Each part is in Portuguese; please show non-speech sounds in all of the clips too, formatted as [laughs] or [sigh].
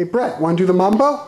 Hey, Brett, want to do the? Mambo.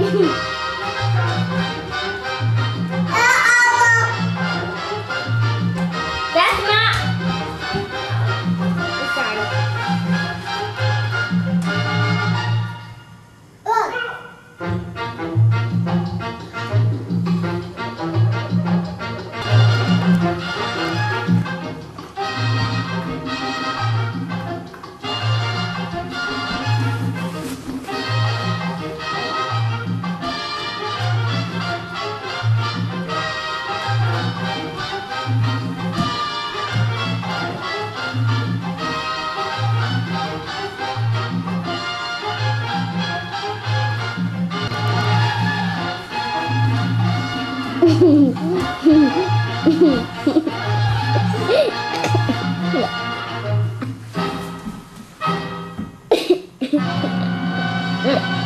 Woohoo! Yeah. [laughs] [laughs]